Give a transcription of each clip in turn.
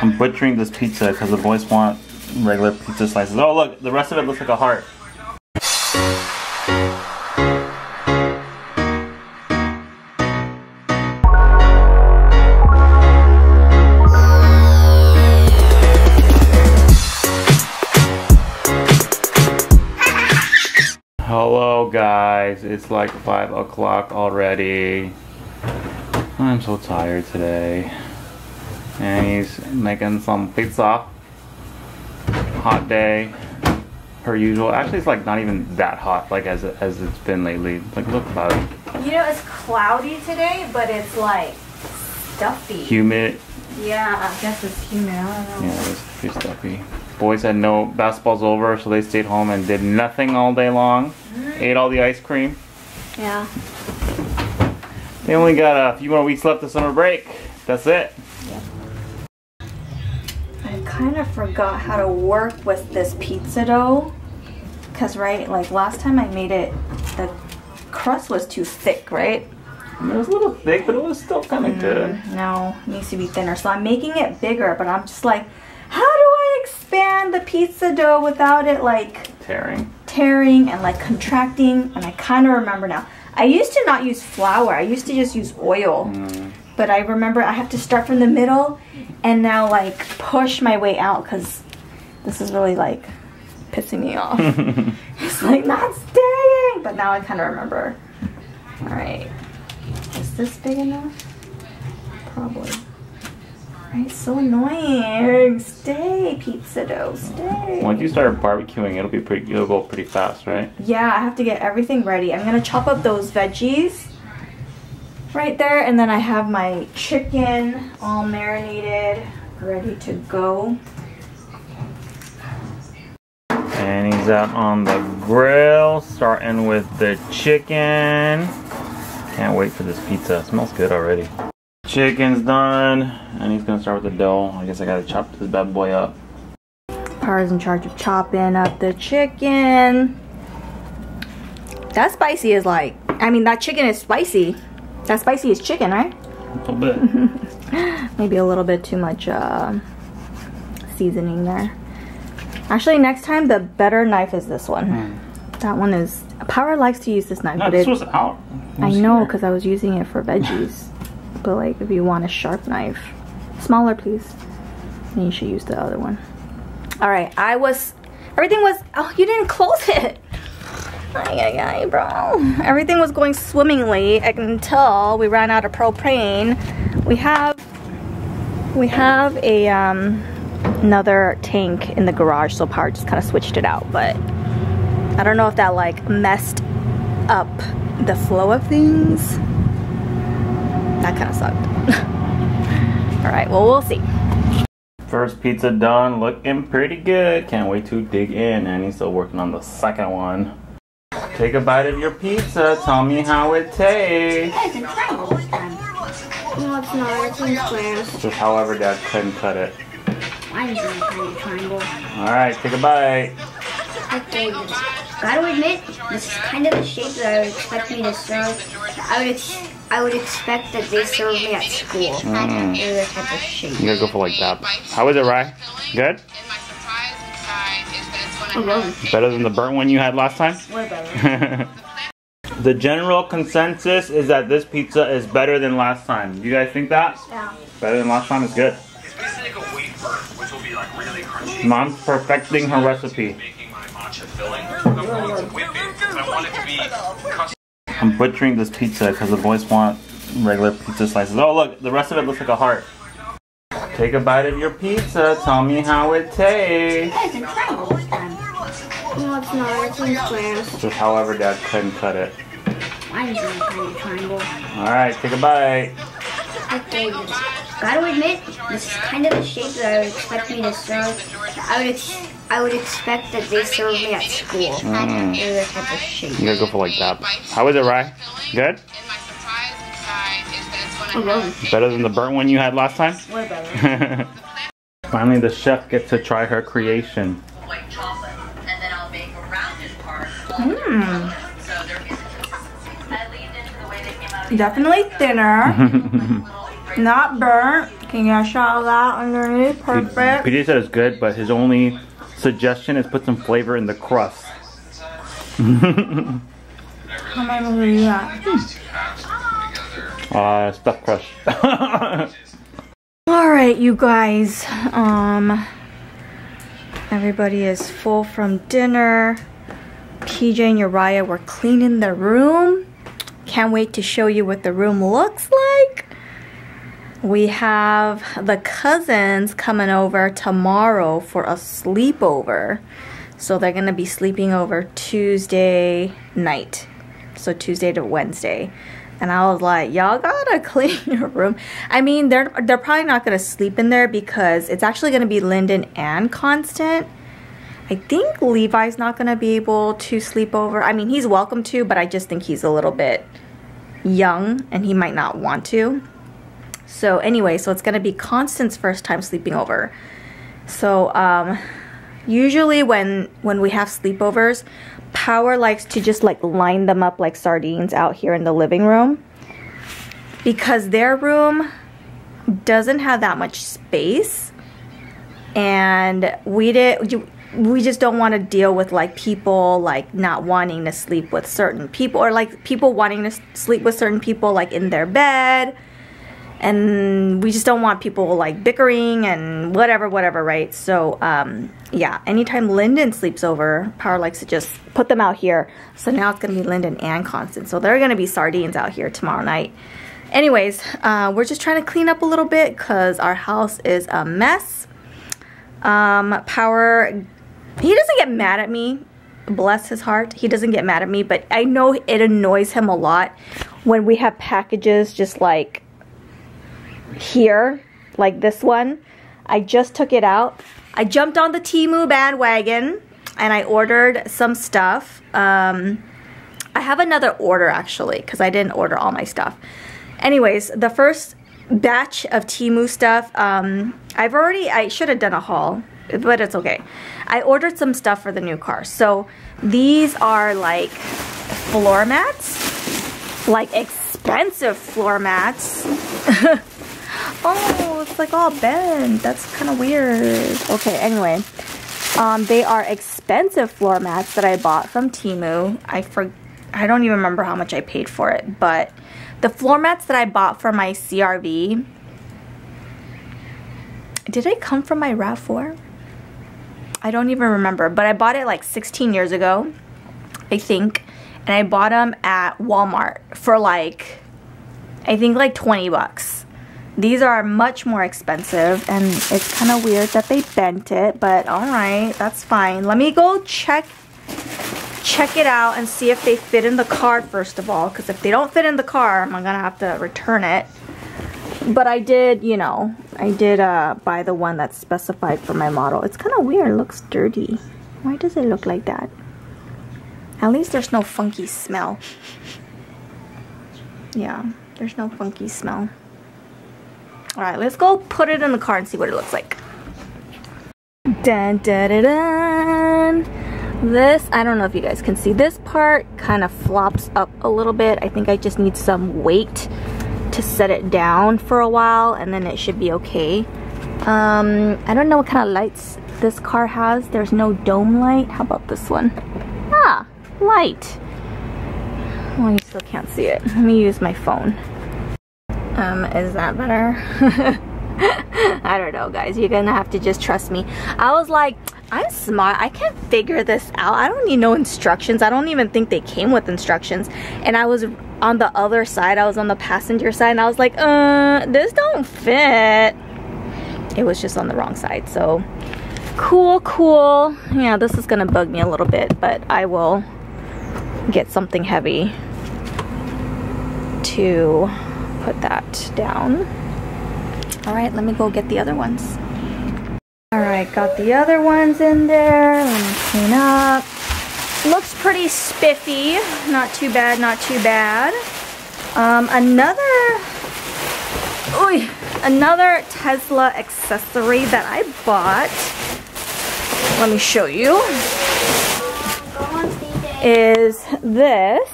I'm butchering this pizza because the boys want regular pizza slices. Oh look, the rest of it looks like a heart. Hello guys, it's like 5 o'clock already. I'm so tired today. And he's making some pizza. Hot day, per usual. Actually, it's like not even that hot, like as as it's been lately. Like look cloudy, You know, it's cloudy today, but it's like stuffy. humid. Yeah, I guess it's humid. I don't know. Yeah, it's pretty stuffy. Boys had no basketball's over, so they stayed home and did nothing all day long. Mm-hmm. Ate all the ice cream. Yeah. They only got a few more weeks left of summer break. That's it. I kind of forgot how to work with this pizza dough. Cause right, like last time I made it, the crust was too thick, right? I mean, it was a little thick, but it was still kind of mm, good. No, it needs to be thinner. So I'm making it bigger, but I'm just like, how do I expand the pizza dough without it like Tearing. tearing and like contracting? And I kind of remember now. I used to not use flour. I used to just use oil. Mm. But I remember I have to start from the middle and now like push my way out because this is really like pissing me off. it's like not staying. But now I kind of remember. All right. Is this big enough? Probably. Right, so annoying. Stay, pizza dough. Stay. Once you start barbecuing, it'll be pretty. It'll go pretty fast, right? Yeah, I have to get everything ready. I'm gonna chop up those veggies right there, and then I have my chicken all marinated, ready to go. And he's out on the grill, starting with the chicken. Can't wait for this pizza. It smells good already. Chicken's done, and he's gonna start with the dough. I guess I gotta chop this bad boy up. Power's in charge of chopping up the chicken. That spicy is like, I mean, that chicken is spicy. That spicy is chicken, right? A little bit. Maybe a little bit too much uh, seasoning there. Actually, next time the better knife is this one. That one is. Power likes to use this knife, no, but this it, was out. I know because I was using it for veggies. but like, if you want a sharp knife, smaller, please. Then you should use the other one. All right, I was. Everything was. Oh, you didn't close it. Ay, ay, ay, bro. Everything was going swimmingly until we ran out of propane. We have. We have a um another tank in the garage, so power just kind of switched it out, but. I don't know if that like messed up the flow of things. That kind of sucked. All right, well, we'll see. First pizza done, looking pretty good. Can't wait to dig in, and he's still working on the second one. Take a bite of your pizza. Tell me how it tastes. It's a triangle this time. No, it's not. It's in squares. Just however Dad couldn't cut it. Mine's in a tiny triangle. All right, take a bite. I. Gotta admit, this is kind of the shape that I would expect me to serve. I would ex- I would expect that they serve me at school. Mm. They're this type of shape. You gotta go for like that. How is it, Rye? Good? Better than the burnt one you had last time? Way better. the general consensus is that this pizza is better than last time. You guys think that? Yeah. Better than last time is good. It's basically like a which will be like really crunchy. Mom's perfecting her recipe. Making my matcha filling. I'm going to whip it because I want it to be custom. I'm butchering this pizza because the boys want regular pizza slices. Oh look, the rest of it looks like a heart. Take a bite of your pizza. Tell me how it tastes. It's a triangle this time. No, it's not. It's in squares. Just however Dad couldn't cut it. Mine's in a tiny triangle. All right, take a bite. I. Gotta admit, this is kind of the shape that I would expect me to serve. I would ex- I would expect that they serve me at school. Mm. They're this type of shape. You gotta go for like that. How is it, Rye? Good? Oh. Better than the burnt one you had last time? Way better. Finally, the chef gets to try her creation. The Definitely thinner, not burnt. Can you get a that underneath? Perfect. PJ said it's good, but his only suggestion is put some flavor in the crust. How am I supposed to do that? uh, stuffed crust. All right, you guys. Um, everybody is full from dinner. PJ and Uriah were cleaning the room. Can't wait to show you what the room looks like. We have the cousins coming over tomorrow for a sleepover. So they're gonna be sleeping over Tuesday night. So Tuesday to Wednesday. And I was like, y'all gotta clean your room. I mean, they're they're probably not gonna sleep in there because it's actually gonna be Lyndon and Constant. I think Levi's not gonna be able to sleep over. I mean, he's welcome to, but I just think he's a little bit young and he might not want to. So anyway, so it's gonna be Constant's first time sleeping over. So um, usually when when we have sleepovers, Power likes to just like line them up like sardines out here in the living room because their room doesn't have that much space and we did we just don't want to deal with like people like not wanting to sleep with certain people or like people wanting to sleep with certain people like in their bed. And we just don't want people like bickering and whatever whatever right? So um yeah anytime Lyndon sleeps over Power likes to just put them out here. So now it's gonna be Lyndon and Constant. So they're gonna be sardines out here tomorrow night. Anyways uh, we're just trying to clean up a little bit because our house is a mess. Um Power he doesn't get mad at me bless his heart he doesn't get mad at me but I know it annoys him a lot when we have packages just like here, like this one. I just took it out. I jumped on the Temu bandwagon and I ordered some stuff. Um, I have another order actually because I didn't order all my stuff. Anyways, the first batch of Temu stuff, um, I've already, I should have done a haul, but it's okay. I ordered some stuff for the new car. So these are like floor mats, like expensive floor mats. Oh, it's like all bent. That's kind of weird. Okay, anyway. Um, they are expensive floor mats that I bought from Temu. I for I don't even remember how much I paid for it, but the floor mats that I bought for my CRV, did it come from my RAV4? I don't even remember, but I bought it like 16 years ago, I think, and I bought them at Walmart for like, I think like 20 bucks. These are much more expensive and it's kind of weird that they bent it, but alright, that's fine. Let me go check check it out and see if they fit in the car first of all, because if they don't fit in the car, I'm gonna have to return it. But I did, you know, I did uh, buy the one that's specified for my model. It's kind of weird, it looks dirty. Why does it look like that? At least there's no funky smell. Yeah, there's no funky smell. Alright, let's go put it in the car and see what it looks like. Dun, dun, dun, dun. This, I don't know if you guys can see, this part kind of flops up a little bit. I think I just need some weight to set it down for a while and then it should be okay. Um, I don't know what kind of lights this car has. There's no dome light. How about this one? Ah, light. Well, you still can't see it. Let me use my phone. Um, is that better? I don't know guys, you're gonna have to just trust me. I was like, I'm smart, I can't figure this out. I don't need no instructions. I don't even think they came with instructions. And I was on the other side, I was on the passenger side and I was like, uh, this don't fit. It was just on the wrong side, so cool, cool. Yeah, this is gonna bug me a little bit, but I will get something heavy to put that down. All right, let me go get the other ones. All right, got the other ones in there. Let me clean up. Looks pretty spiffy. Not too bad, not too bad. Um, another, oy, another Tesla accessory that I bought. Let me show you. Is this.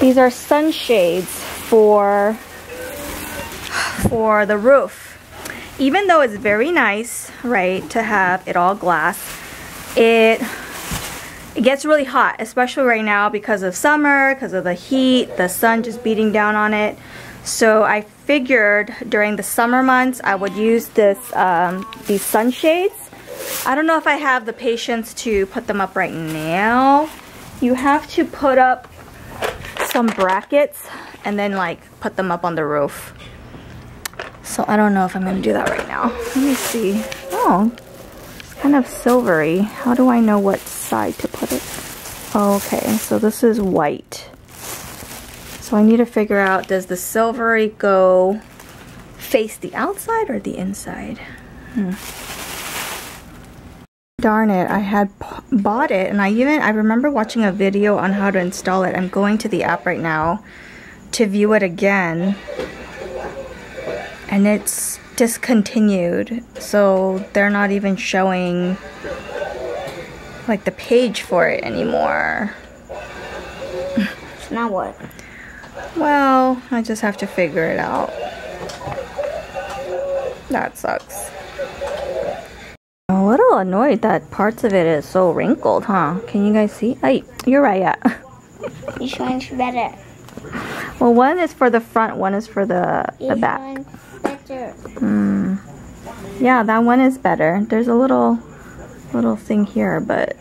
These are sunshades for for the roof even though it's very nice, right, to have it all glass, it it gets really hot, especially right now because of summer, because of the heat, the sun just beating down on it. So I figured during the summer months I would use this um, these sunshades. I don't know if I have the patience to put them up right now. You have to put up some brackets and then like put them up on the roof. So I don't know if I'm gonna do that right now. Let me see. Oh, kind of silvery. How do I know what side to put it? Okay, so this is white. So I need to figure out, does the silvery go face the outside or the inside? Hmm. Darn it, I had bought it and I even, I remember watching a video on how to install it. I'm going to the app right now to view it again and it's discontinued so they're not even showing like the page for it anymore. So now what? well I just have to figure it out. That sucks. I'm a little annoyed that parts of it is so wrinkled huh? Can you guys see? Hey you're right yeah. Which one's better? well one is for the front one is for the the Which back Hmm. Yeah, that one is better. There's a little little thing here, but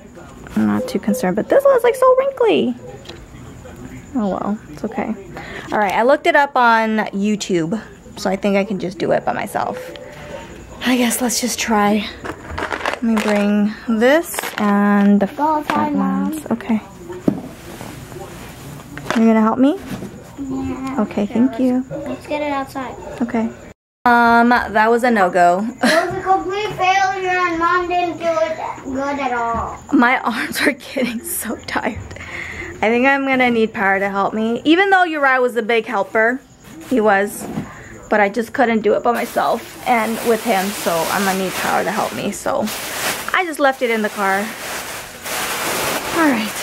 I'm not too concerned. But this one's like so wrinkly. Oh well, it's okay. All right, I looked it up on YouTube, so I think I can just do it by myself. I guess let's just try. Let me bring this and the Go front ones. Okay. You're gonna help me? Yeah. Okay, thank you. Let's get it outside. Okay. Um, that was a no-go. It was a complete failure and mom didn't do it good at all. My arms are getting so tired. I think I'm gonna need Power to help me. Even though Uriah was a big helper, he was, but I just couldn't do it by myself and with him, so I'm gonna need Power to help me. So I just left it in the car. All right.